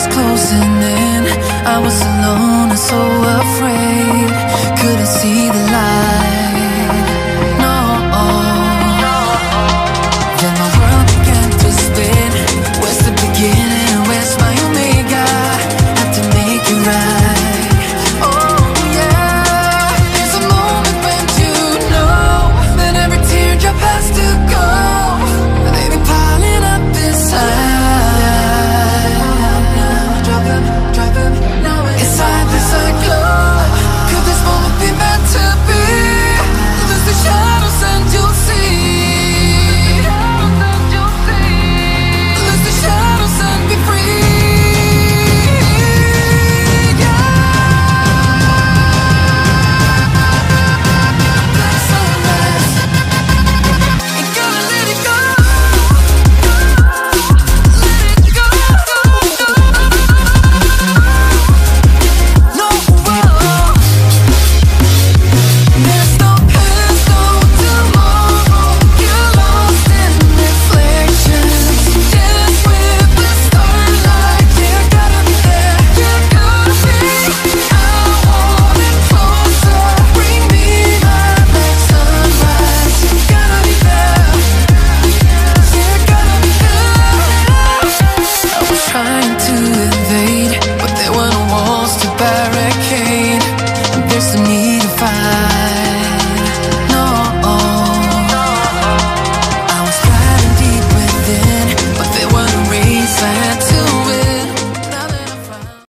was closing in, I was alone